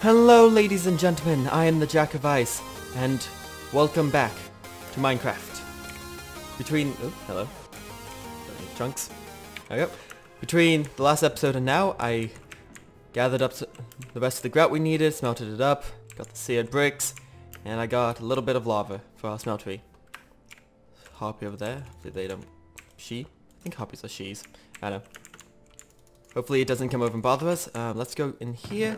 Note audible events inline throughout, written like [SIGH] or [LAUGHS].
Hello ladies and gentlemen, I am the Jack of Ice, and welcome back to Minecraft. Between, oh, hello, chunks, there we go. Between the last episode and now, I gathered up the rest of the grout we needed, smelted it up, got the seared bricks, and I got a little bit of lava for our smeltery. Harpy over there, did they don't, she? I think harpies are she's, I don't know. Hopefully it doesn't come over and bother us. Um, let's go in here.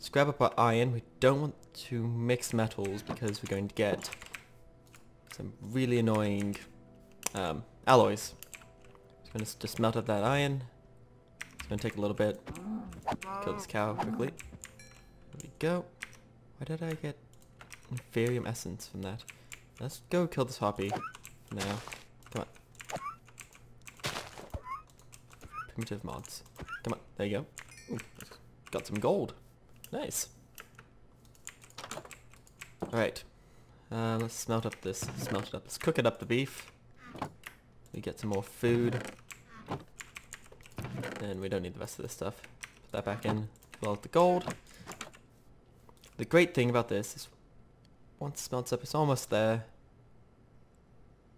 Let's grab up our iron. We don't want to mix metals because we're going to get some really annoying um, alloys. Just going to just melt up that iron. It's going to take a little bit. Kill this cow quickly. There we go. Why did I get inferium essence from that? Let's go kill this harpy now. Come on. Primitive Mobs. Come on, there you go. Ooh, got some gold. Nice. Alright. Uh, let's smelt up this. Smelt it up. Let's cook it up, the beef. We get some more food. And we don't need the rest of this stuff. Put that back in. Well, the gold. The great thing about this is once it smelts up, it's almost there.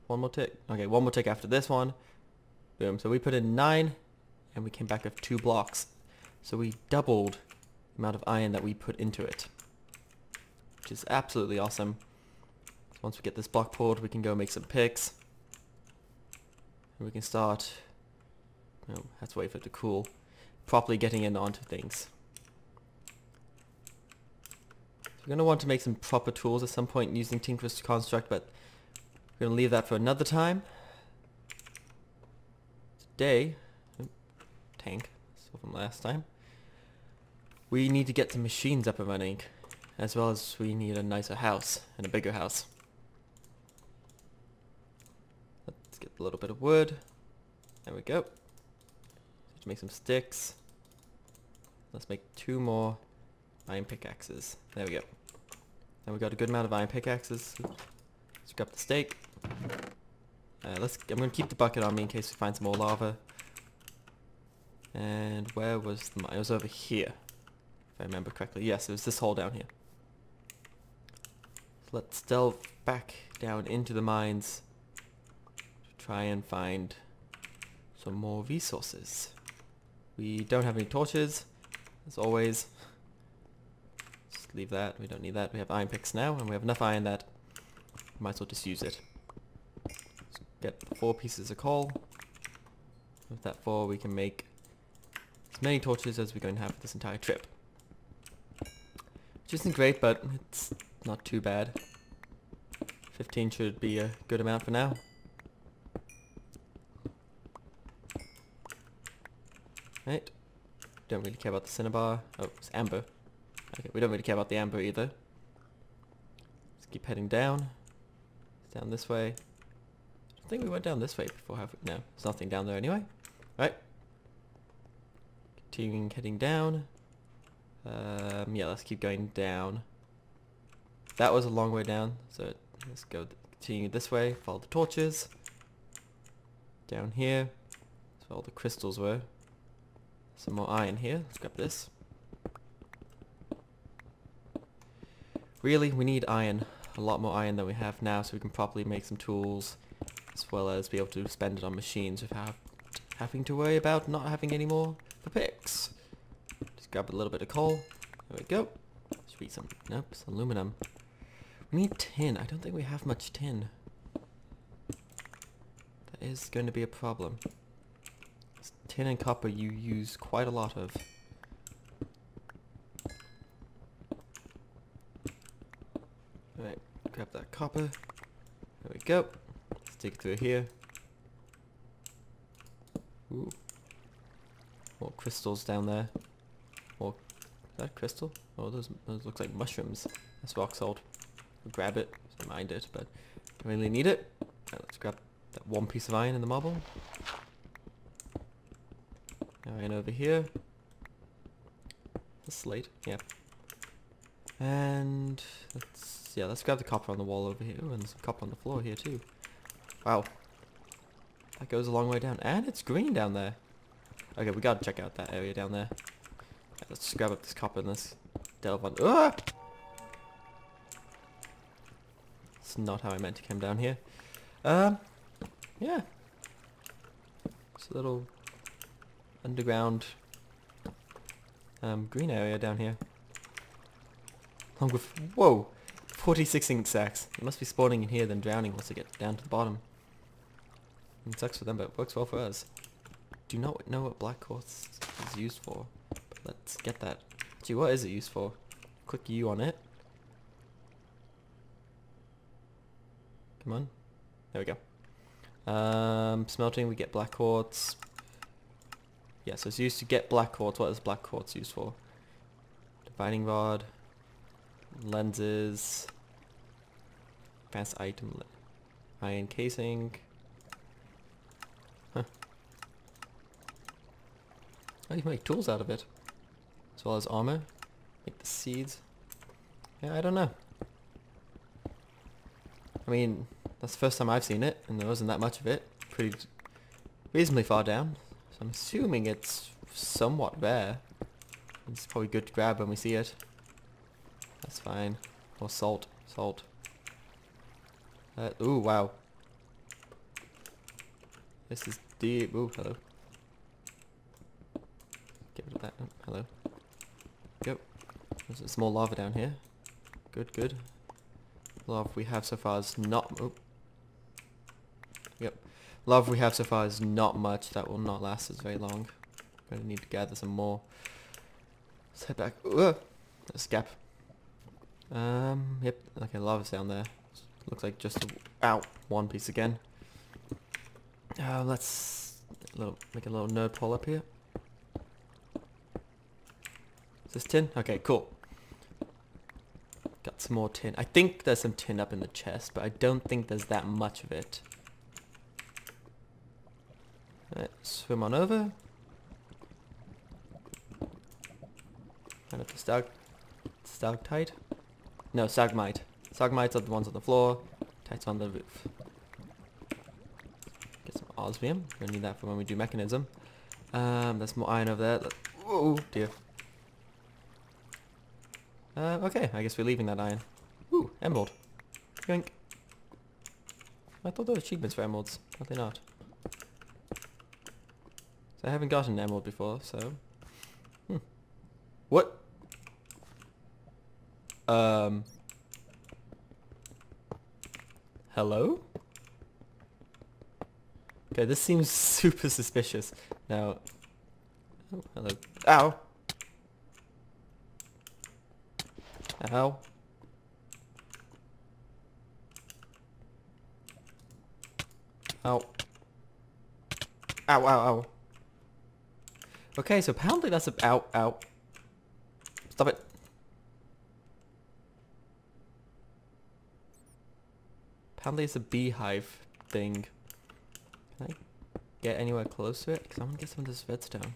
One more tick. Okay, one more tick after this one. Boom. So we put in nine, and we came back with two blocks. So we doubled amount of iron that we put into it, which is absolutely awesome. Once we get this block pulled, we can go make some picks. And we can start, oh, have to wait for it to cool, properly getting in onto things. So we're going to want to make some proper tools at some point using Tinker's Construct, but we're going to leave that for another time. Today, tank, so from last time, we need to get some machines up and running, as well as we need a nicer house and a bigger house. Let's get a little bit of wood. There we go. Let's make some sticks. Let's make two more iron pickaxes. There we go. Now we got a good amount of iron pickaxes. Let's grab the steak. Uh, let's. I'm gonna keep the bucket on me in case we find some more lava. And where was the mine? It was over here. I remember correctly. Yes, it was this hole down here. Let's delve back down into the mines to try and find some more resources. We don't have any torches, as always. Just leave that. We don't need that. We have iron picks now, and we have enough iron that we might as well just use it. Let's get four pieces of coal. With that four, we can make as many torches as we're going to have this entire trip. Which isn't great, but it's not too bad. 15 should be a good amount for now. Right. Don't really care about the cinnabar. Oh, it's amber. Okay, we don't really care about the amber either. Let's keep heading down. Down this way. I think we went down this way before, have we? No, there's nothing down there anyway. Right. Continuing heading down. Um, yeah, let's keep going down. That was a long way down, so let's go continue this way, follow the torches. Down here, that's where all the crystals were. Some more iron here, let's grab this. Really, we need iron. A lot more iron than we have now, so we can properly make some tools, as well as be able to spend it on machines without having to worry about not having any more for picks grab a little bit of coal. There we go. Sweet some, nope, some aluminum. We need tin. I don't think we have much tin. That is going to be a problem. Tin and copper you use quite a lot of. Alright, grab that copper. There we go. Dig through here. Ooh. More crystals down there that crystal? Oh, those, those looks like mushrooms. That's rock salt. We'll grab it. Don't mind it, but don't really need it. Right, let's grab that one piece of iron in the marble. Iron over here. The slate, yeah. And let's yeah, let's grab the copper on the wall over here. Ooh, and some copper on the floor here too. Wow. That goes a long way down. And it's green down there. Okay, we gotta check out that area down there. Let's grab up this copper and let's delve on. It's not how I meant to come down here. Um, yeah. It's a little underground um, green area down here. Along with, whoa, 46 ink sacs. It must be spawning in here then drowning once they get down to the bottom. It sucks for them, but it works well for us. Do not know what black quartz is used for. Let's get that. Gee, what is it used for? Click U on it. Come on. There we go. Um, smelting, we get black quartz. Yeah, so it's used to get black quartz. What is black quartz used for? Dividing rod, lenses, Fast item, iron casing. Huh. Oh, you can make tools out of it. As well as armor. Make the seeds. Yeah, I don't know. I mean, that's the first time I've seen it, and there wasn't that much of it. Pretty reasonably far down. So I'm assuming it's somewhat rare. It's probably good to grab when we see it. That's fine. Or salt. Salt. Uh, ooh, wow. This is deep. Ooh, hello. Get rid of that. Oh, hello. Yep. There's small lava down here. Good, good. Lava we have so far is not... Yep. Lava we have so far is not much. That will not last us very long. Gonna need to gather some more. Let's head back. There's a gap. Um, yep. Okay, lava's down there. Looks like just a, ow, one piece again. Uh, let's a little, make a little node pull up here. Is this tin? Okay, cool. More tin. I think there's some tin up in the chest, but I don't think there's that much of it. Let's swim on over. Find out the stag stalactite. No, stagmite. Stagmites are the ones on the floor. Tights on the roof. Get some osmium. We're gonna need that for when we do Mekanism. Um, there's more iron over there. Oh dear. Uh, okay, I guess we're leaving that iron. Ooh, emerald. Yoink. I thought there were achievements for emeralds. Apparently not. So I haven't gotten an emerald before, so... Hmm. What? Um... Hello? Okay, this seems [LAUGHS] super suspicious. Now... Oh, hello. Ow! Ow. Ow. Ow, ow, ow. Okay, so apparently that's a- ow, ow. Stop it. Apparently it's a beehive thing. Can I get anywhere close to it? Because I want to get some of this redstone.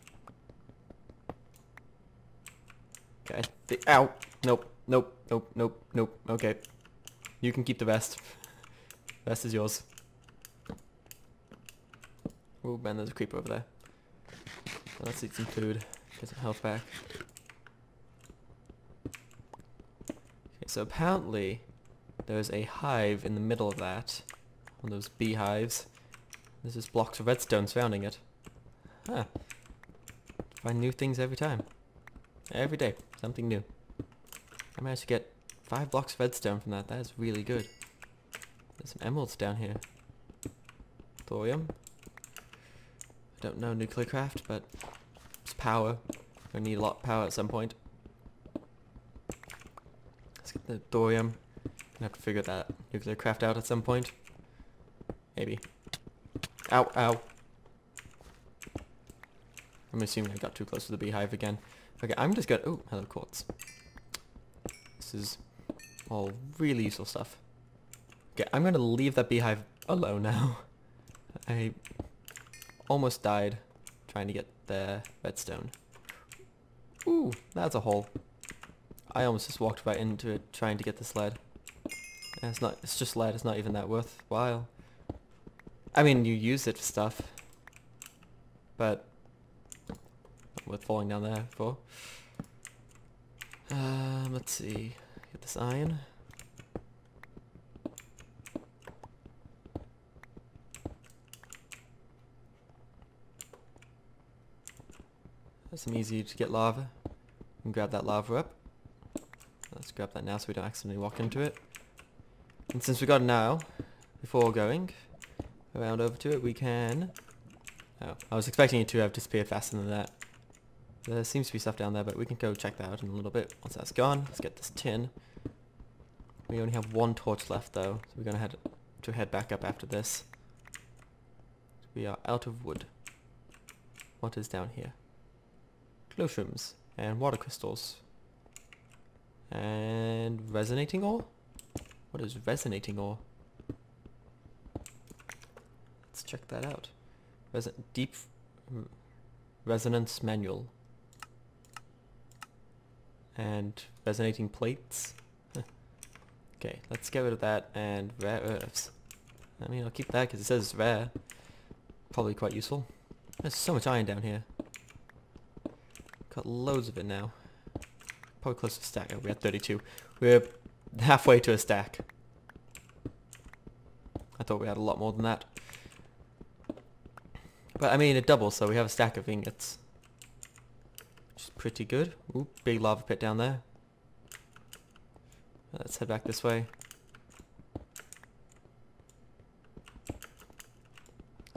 Okay, the- ow! Nope, nope, nope, nope, nope, okay. You can keep the vest. [LAUGHS] vest is yours. Oh man, there's a creeper over there. Let's eat some food. Get some health back. Okay, so apparently there's a hive in the middle of that. One of those beehives. There's just blocks of redstone surrounding it. Huh. Find new things every time. Every day, something new. I managed to get five blocks of redstone from that. That is really good. There's some emeralds down here. Thorium. I don't know NuclearCraft, but it's power. I need a lot of power at some point. Let's get the thorium. Gonna have to figure that NuclearCraft out at some point. Maybe. Ow, ow. I'm assuming I got too close to the beehive again. Okay, I'm just gonna... Oh, hello, quartz. This is all really useful stuff. Okay, I'm gonna leave that beehive alone now. [LAUGHS] I almost died trying to get the redstone. Ooh, that's a hole. I almost just walked right into it trying to get this lead. And it's not, it's just lead, it's not even that worthwhile. I mean, you use it for stuff. But, worth falling down there for. Um, let's see. Get this iron. That's some easy to get lava. And grab that lava up. Let's grab that now so we don't accidentally walk into it. And since we got it now, before going around over to it, we can... Oh, I was expecting it to have disappeared faster than that. There seems to be stuff down there, but we can go check that out in a little bit. Once that's gone, let's get this tin. We only have one torch left though, so we're gonna head to head back up after this. We are out of wood. What is down here? Glowshrooms and water crystals. And resonating ore? What is resonating ore? Let's check that out. Res deep mm, resonance manual. And resonating plates. [LAUGHS] okay, let's get rid of that and rare earths. I mean, I'll keep that because it says rare. Probably quite useful. There's so much iron down here. Got loads of it now. Probably close to a stack. Oh, we had 32. We're halfway to a stack. I thought we had a lot more than that. But I mean, it doubles, so we have a stack of ingots. Pretty good. Ooh, big lava pit down there. Let's head back this way.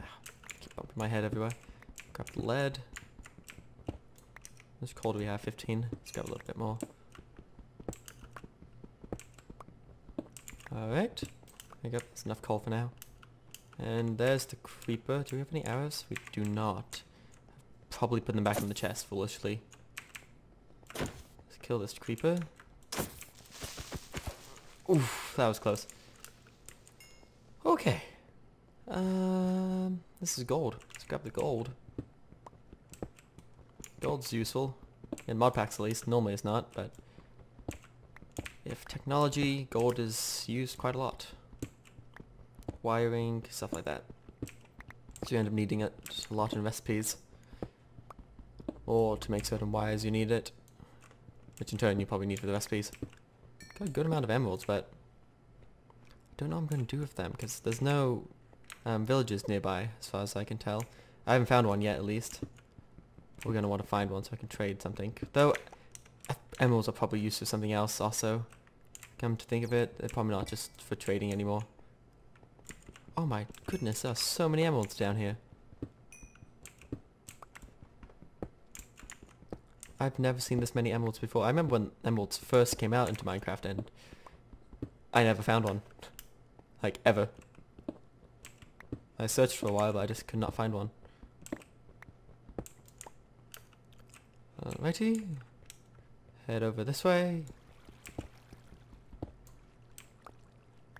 Ah, keep bumping my head everywhere. Grab the lead. How much coal do we have? 15. Let's grab a little bit more. Alright. There you go. That's enough coal for now. And there's the creeper. Do we have any arrows? We do not. Probably put them back in the chest foolishly. Kill this creeper. Oof, that was close. Okay. Um, this is gold. Let's grab the gold. Gold's useful. In mod packs at least. Normally it's not, but... If technology, gold is used quite a lot wiring, stuff like that. So you end up needing it a lot in recipes. Or to make certain wires you need it. Which in turn you probably need for the recipes. Got a good amount of emeralds, but I don't know what I'm going to do with them because there's no um, villages nearby as far as I can tell. I haven't found one yet at least. We're going to want to find one so I can trade something. Though emeralds are probably used for something else also. Come to think of it, they're probably not just for trading anymore. Oh my goodness, there are so many emeralds down here. I've never seen this many emeralds before. I remember when emeralds first came out into Minecraft and I never found one. Like, ever. I searched for a while but I just could not find one. Alrighty. Head over this way.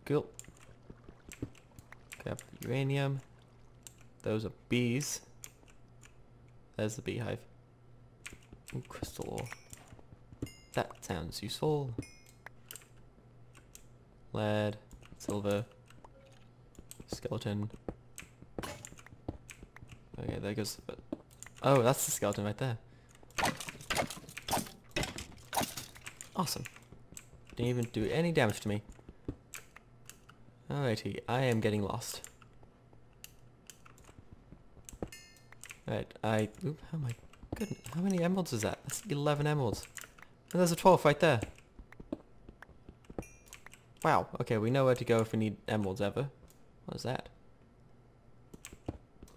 Cool. Grab the uranium. Those are bees. There's the beehive. Ooh, crystal ore. That sounds useful. Lead, silver, skeleton. Okay, there goes. Oh, that's the skeleton right there. Awesome. Didn't even do any damage to me. Alrighty, I am getting lost. Right, I... Oop, oh my goodness, how many emeralds is that? That's 11 emeralds. And there's a 12th right there. Wow, okay, we know where to go if we need emeralds ever. What is that?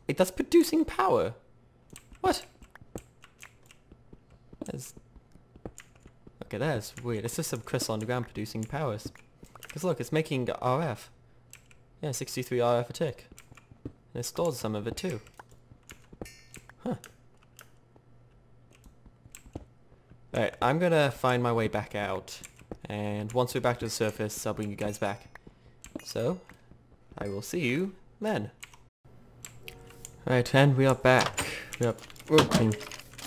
Wait, that's producing power! What? That's... Okay, that's weird. It's just some crystal underground producing powers. Because look, it's making RF. Yeah, 63 RF a tick. And it stores some of it too. Alright, I'm gonna find my way back out. And once we're back to the surface, I'll bring you guys back. So, I will see you then. Right, and we are back. Are working.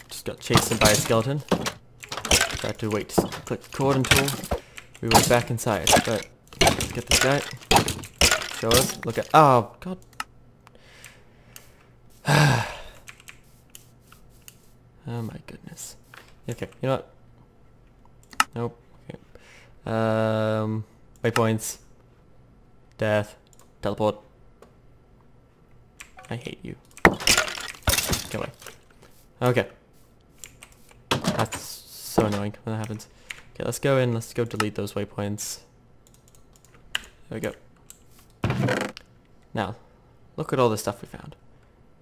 Just got chased by a skeleton. Tried to wait to click record until we were back inside. But, get this guy. Show us. Look at. Oh, God. [SIGHS] oh, my goodness. Okay, you know what? Nope. Okay. Um, waypoints. Death. Teleport. I hate you. Get away. Okay. That's so annoying when that happens. Okay, let's go in. Let's go delete those waypoints. There we go. Now, look at all the stuff we found.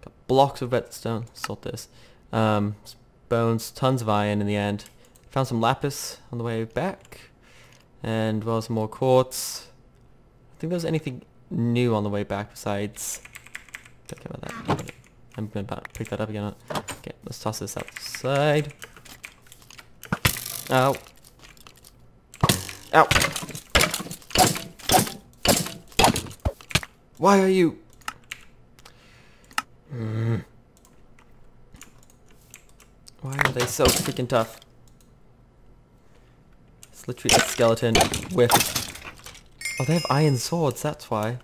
Got blocks of redstone. Sort this. Um, bones, tons of iron in the end. Found some lapis on the way back. And well, some more quartz. I think there was anything new on the way back besides... Don't care about that. I'm going to pick that up again. Okay, let's toss this outside. Ow. Ow. Why are you... Mm. Why are they so freaking tough? It's literally a skeleton with... Oh, they have iron swords, that's why.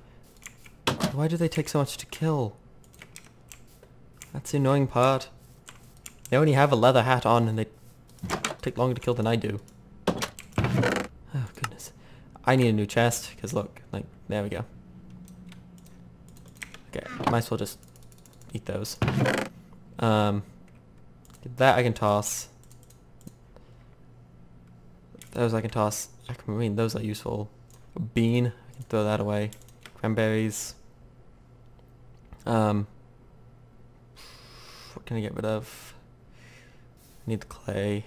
Why do they take so much to kill? That's the annoying part. They only have a leather hat on and they take longer to kill than I do. Oh, goodness. I need a new chest, because look, like, there we go. Okay, might as well just eat those. Um, that I can toss. Those I can toss. I mean, those are useful. Bean, I can throw that away. Cranberries. Um, what can I get rid of? I need the clay.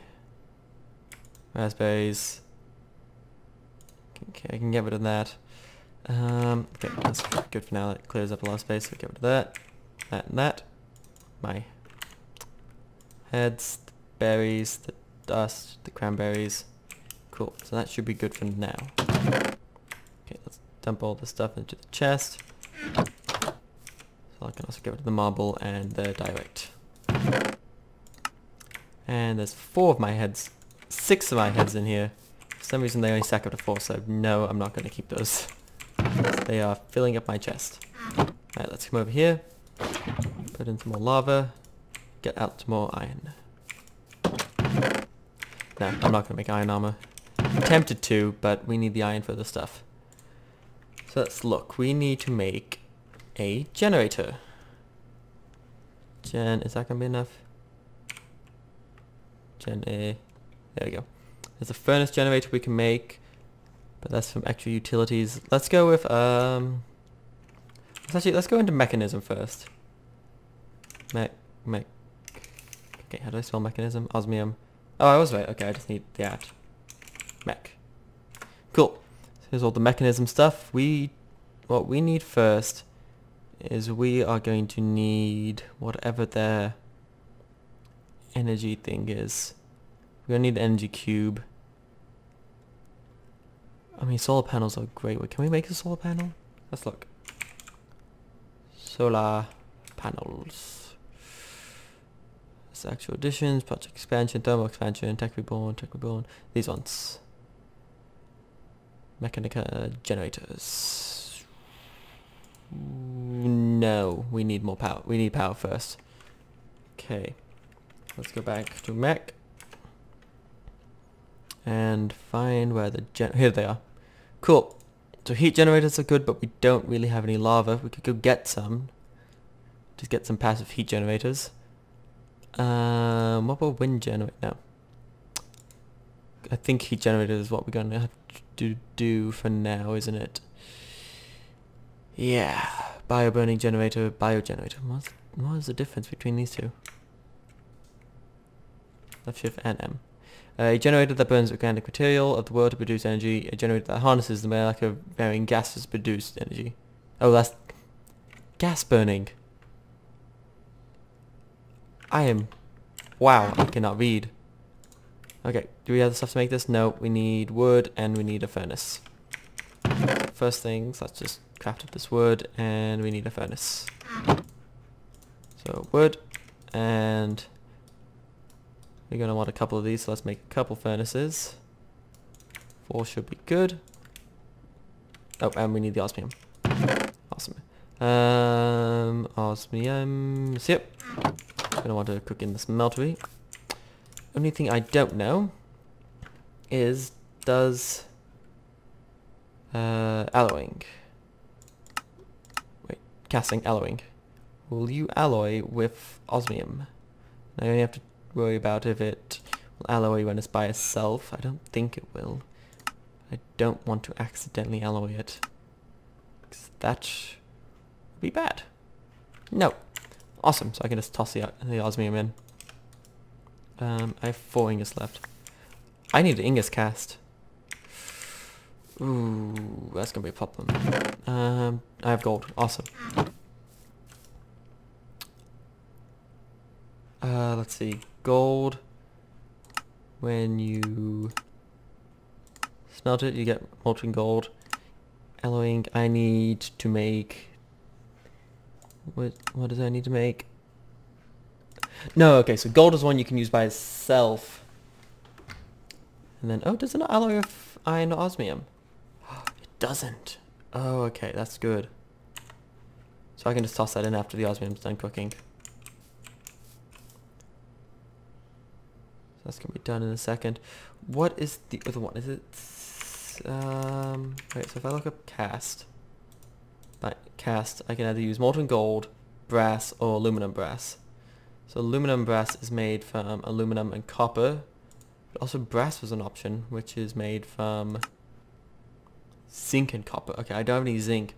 Raspberries. Okay, I can get rid of that. Um, okay, that's good for now. That clears up a lot of space. So get rid of that, that, and that. My heads, the berries, the dust, the cranberries. Cool. So that should be good for now. Okay, let's dump all the stuff into the chest. So I can also get rid of the marble and the direct. And there's four of my heads, six of my heads in here. For some reason they only stack up to four, so no, I'm not going to keep those. [LAUGHS] they are filling up my chest. Alright, let's come over here. Put in some more lava. Get out more iron. No, I'm not going to make iron armor. I'm tempted to, but we need the iron for the stuff. So let's look. We need to make a generator. Gen, is that going to be enough? Gen A. There we go. There's a furnace generator we can make, but that's some extra utilities. Let's go with, um, let's actually, let's go into Mekanism first. Mech, mech, okay, how do I spell Mekanism? Osmium. Oh, I was right. Okay, I just need the at. Mech. Cool. So here's all the Mekanism stuff. We, what we need first is we are going to need whatever their energy thing is. We're gonna need the energy cube. I mean, solar panels are great. Wait, can we make a solar panel? Let's look. Solar panels. It's actual additions, project expansion, thermal expansion, tech reborn, tech reborn. These ones. Mechanica generators. No, we need more power. We need power first. Okay. Let's go back to mech and find where the gen here they are. Cool. So heat generators are good, but we don't really have any lava. We could go get some. Just get some passive heat generators. Um, what about wind generator? No. I think heat generator is what we're going to have to do for now, isn't it? Yeah. Bio burning generator, bio generator. What's, what is the difference between these two? Left shift and M. A generator that burns organic material of the world to produce energy. A generator that harnesses the molecular of varying gases to produce energy. Oh, that's gas burning. I am... Wow, I cannot read. Okay, do we have the stuff to make this? No, we need wood and we need a furnace. First things, let's just craft up this wood and we need a furnace. So wood and we're going to want a couple of these, so let's make a couple furnaces. Four should be good. Oh, and we need the osmium. Awesome. Um, osmium. So, yep. Gonna want to cook in this smeltery. Only thing I don't know is, does uh, alloying. Wait, casting alloying. Will you alloy with osmium? Now you only have to worry about if it will alloy when it's by itself. I don't think it will. I don't want to accidentally alloy it. 'Cause that would be bad. No. Awesome, so I can just toss the, the osmium in. Um, I have four ingots left. I need an ingot cast. Ooh, that's gonna be a problem. Um, I have gold. Awesome. Uh, let's see. Gold. When you smelt it, you get molten gold. Alloying, I need to make... What, what does I need to make? No, okay, so gold is one you can use by itself. And then, oh, does it not alloy with iron or osmium? [GASPS] It doesn't. Oh, okay, that's good. So I can just toss that in after the osmium's done cooking. So that's gonna be done in a second. What is the other one? Is it um wait, so if I look up cast cast I can either use molten gold, brass or aluminum brass. So aluminum brass is made from aluminum and copper. But also brass was an option, which is made from zinc and copper. Okay, I don't have any zinc.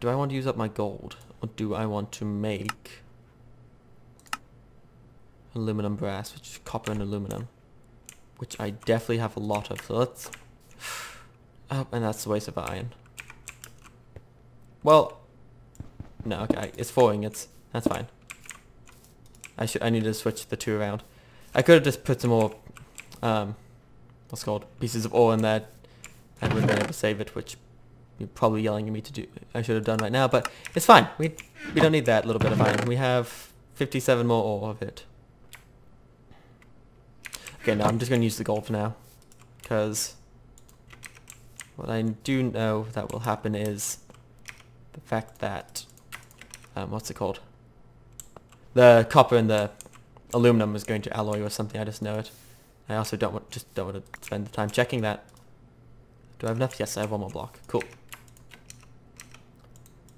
Do I want to use up my gold? Or do I want to make aluminum brass, which is copper and aluminum? Which I definitely have a lot of, so let's... [SIGHS] Oh, and that's the waste of iron. Well, no, okay, it's four ingots. That's fine. I should. I need to switch the two around. I could have just put some more, um, what's called pieces of ore in there, and would have been able to save it, which you're probably yelling at me to do. I should have done right now, but it's fine. We we don't need that little bit of iron. We have 57 more ore of it. Okay, now I'm just gonna use the gold for now, because what I do know that will happen is the fact that um, what's it called? The copper and the aluminum is going to alloy or something. I just know it. I also don't want just don't want to spend the time checking that. Do I have enough? Yes, I have one more block. Cool.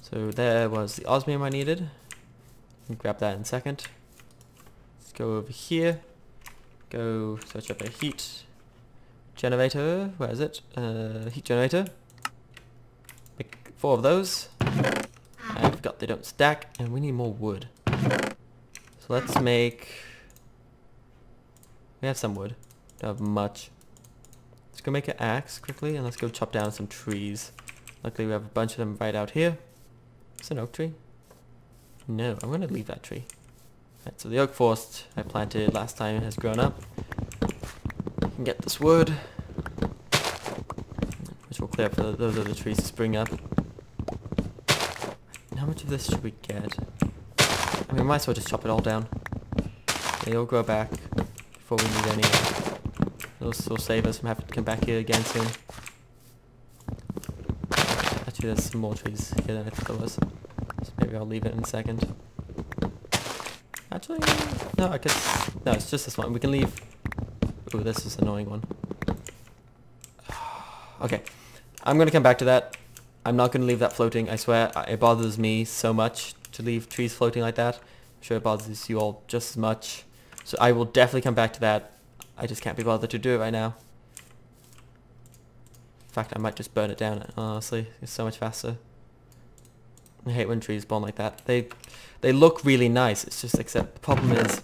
So there was the osmium I needed. Grab that in a second. Let's go over here. Go search up a heat generator. Where is it? Uh, heat generator. Make four of those. I forgot they don't stack, and we need more wood. So let's make... We have some wood. Don't have much. Let's go make an axe quickly, and let's go chop down some trees. Luckily we have a bunch of them right out here. It's an oak tree. No, I'm going to leave that tree. Right, so the oak forest I planted last time has grown up. I can get this wood. Which will clear up the, those other trees to spring up. Much of this should we get? I mean, we might as well just chop it all down. They all grow back before we need any. It'll still save us from having to come back here again soon. Actually, there's some more trees here than I thought there was. So maybe I'll leave it in a second. Actually, no, I guess... No, it's just this one. We can leave... Ooh, this is an annoying one. [SIGHS] okay. I'm going to come back to that. I'm not going to leave that floating, I swear. It bothers me so much to leave trees floating like that. I'm sure it bothers you all just as much. So I will definitely come back to that. I just can't be bothered to do it right now. In fact, I might just burn it down, honestly. It's so much faster. I hate when trees spawn like that. They they look really nice. It's just except the problem is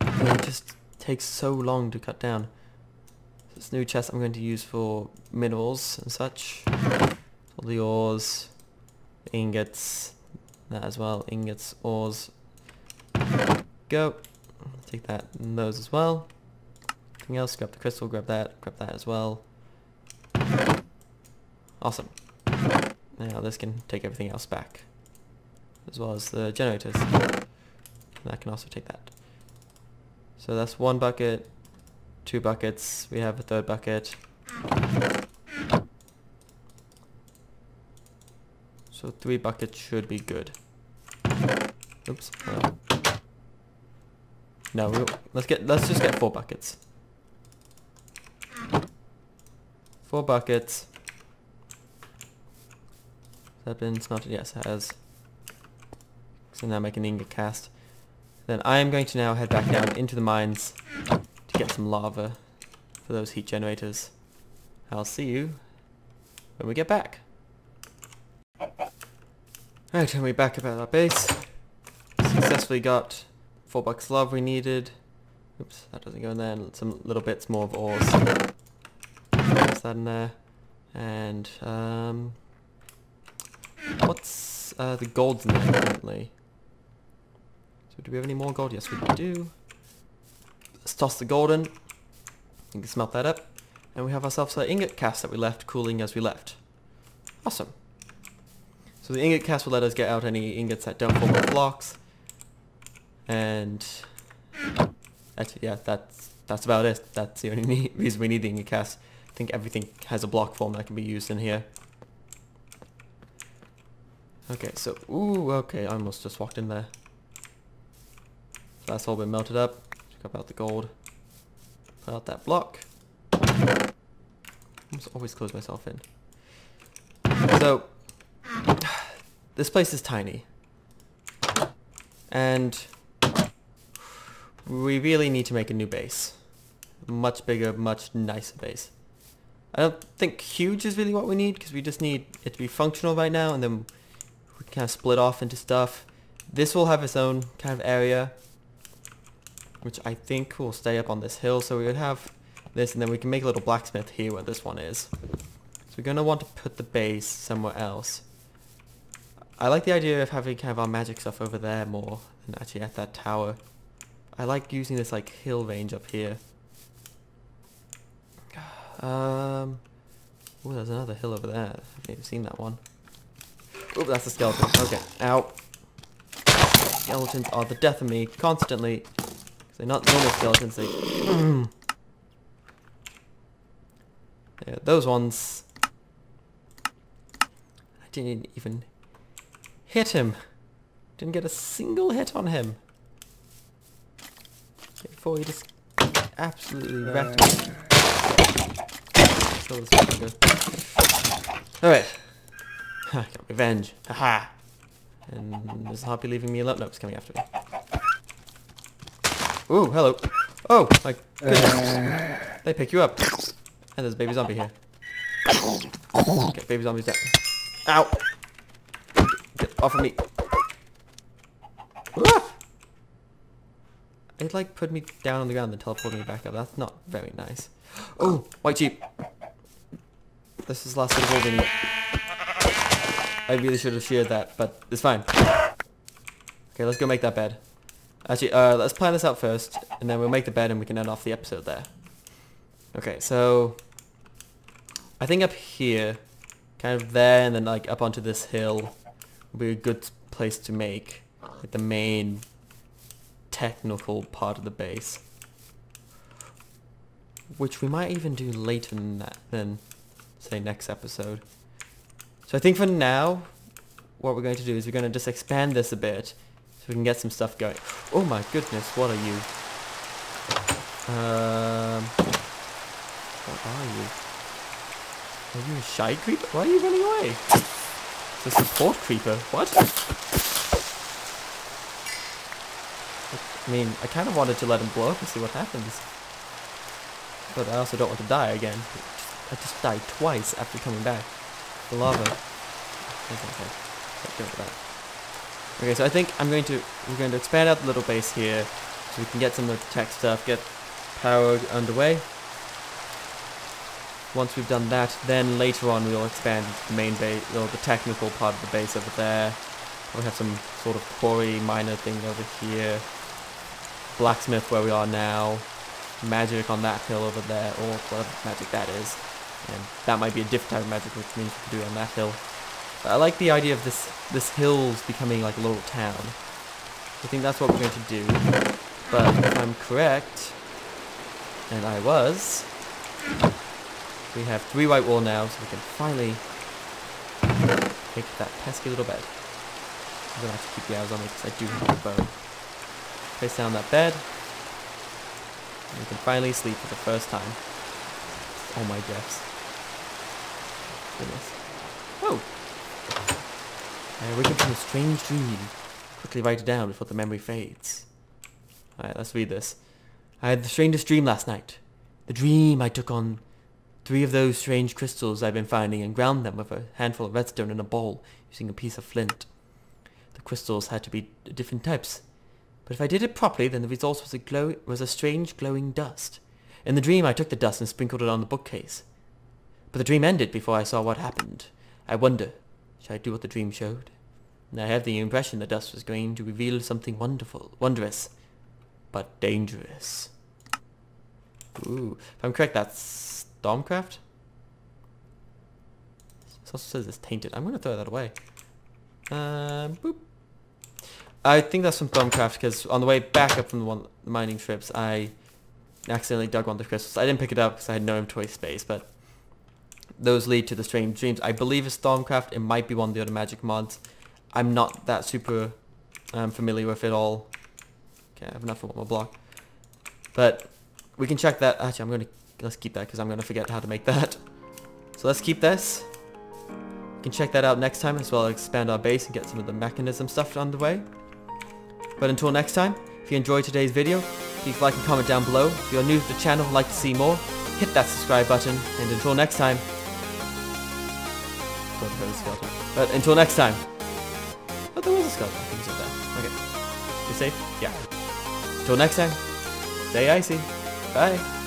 it just takes so long to cut down. This new chest I'm going to use for minerals and such. The ores, ingots, that as well. Ingots, ores. Go. Take that and those as well. Anything else? Grab the crystal, grab that, grab that as well. Awesome. Now this can take everything else back. As well as the generators. That can also take that. So that's one bucket, two buckets, we have a third bucket. So three buckets should be good. Oops. No, we, let's get let's just get four buckets. Four buckets. Has that been smelted? Yes, it has. So now make an ingot cast. Then I am going to now head back down into the mines to get some lava for those heat generators. I'll see you when we get back. Right, and we're back up at our base. Successfully got four bucks love we needed. Oops, that doesn't go in there. And some little bits more of ores. What's that in there? And, um... What's, uh, the gold's in there currently? So do we have any more gold? Yes, we do. Let's toss the gold in. Can smelt that up. And we have ourselves an ingot cast that we left cooling as we left. Awesome. So the ingot cast will let us get out any ingots that don't form blocks. And that's yeah, that's that's about it. That's the only [LAUGHS] reason we need the ingot cast. I think everything has a block form that can be used in here. Okay, so ooh, okay, I almost just walked in there. That's all been melted up. Pick out the gold. Put out that block. I almost always close myself in. So this place is tiny. And we really need to make a new base. Much bigger, much nicer base. I don't think huge is really what we need because we just need it to be functional right now and then we can kind of split off into stuff. This will have its own kind of area which I think will stay up on this hill so we would have this and then we can make a little blacksmith here where this one is. So we're going to want to put the base somewhere else. I like the idea of having kind of our magic stuff over there more than actually at that tower. I like using this like hill range up here. Um, oh, there's another hill over there. I haven't even seen that one. Oh, that's a skeleton. Okay, ow. Skeletons are the death of me constantly. They're not normal skeletons. They. [CLEARS THROAT] yeah, those ones. I didn't even hit him. Didn't get a single hit on him. Before he just absolutely uh, wrecked me. Alright. Got revenge. Haha. And is Harpy leaving me alone? No, it's coming after me. Ooh, hello. Oh, my goodness. Uh. they pick you up. And there's a baby zombie here. Okay, baby zombie's dead. Ow! Off of me. Ah! It like put me down on the ground and teleported me back up. That's not very nice. Oh, white sheep. This is last of all I really should have shared that, but it's fine. Okay, let's go make that bed. Actually, uh, let's plan this out first, and then we'll make the bed and we can end off the episode there. Okay, so... I think up here, kind of there, and then like up onto this hill, will be a good place to make like the main technical part of the base. Which we might even do later than that, than say next episode. So I think for now, what we're going to do is we're going to just expand this a bit so we can get some stuff going. Oh my goodness, what are you? Um, what are you? Are you a shy creeper? Why are you running away? A support creeper. What? I mean, I kind of wanted to let him blow up and see what happens. But I also don't want to die again. I just died twice after coming back. The lava. Okay, okay, so I think I'm going to we're going to expand out the little base here so we can get some of the tech stuff, get power underway. Once we've done that, then later on we'll expand the main base, or the technical part of the base over there. We'll have some sort of quarry miner thing over here. Blacksmith where we are now. Magic on that hill over there, or whatever magic that is. And that might be a different type of magic which means we can do it on that hill. But I like the idea of this this hills becoming like a little town. I think that's what we're going to do. But if I'm correct, and I was, we have three white wool now, so we can finally make that pesky little bed. I'm gonna have to keep the eyes on me because I do have a bow. Place down that bed. And we can finally sleep for the first time. All my deaths. Goodness. Oh! I wake up from a strange dream. Quickly write it down before the memory fades. Alright, let's read this. I had the strangest dream last night. The dream I took on three of those strange crystals I've been finding and ground them with a handful of redstone in a bowl using a piece of flint. The crystals had to be different types. But if I did it properly, then the result was a glow was a strange glowing dust. In the dream I took the dust and sprinkled it on the bookcase. But the dream ended before I saw what happened. I wonder, should I do what the dream showed? And I have the impression the dust was going to reveal something wonderful, wondrous, but dangerous. Ooh, if I'm correct, that's Thaumcraft? This also says it's tainted. I'm gonna throw that away. Um, boop. I think that's from Thaumcraft because on the way back up from the, one, the mining trips, I accidentally dug one of the crystals. I didn't pick it up because I had no inventory space, but those lead to the strange dreams. I believe it's Thaumcraft. It might be one of the other magic mods. I'm not that super um, familiar with it all. Okay, I have enough for one more block. But we can check that. Actually, I'm going to... Let's keep that because I'm going to forget how to make that. So let's keep this. We can check that out next time as well expand our base and get some of the Mekanism stuff on the way. But until next time, if you enjoyed today's video, please like and comment down below. If you're new to the channel and like to see more, hit that subscribe button. And until next time, but until next time. Oh, there was a skeleton. I think there. Okay. You're safe? Yeah. Until next time, stay icy. Bye.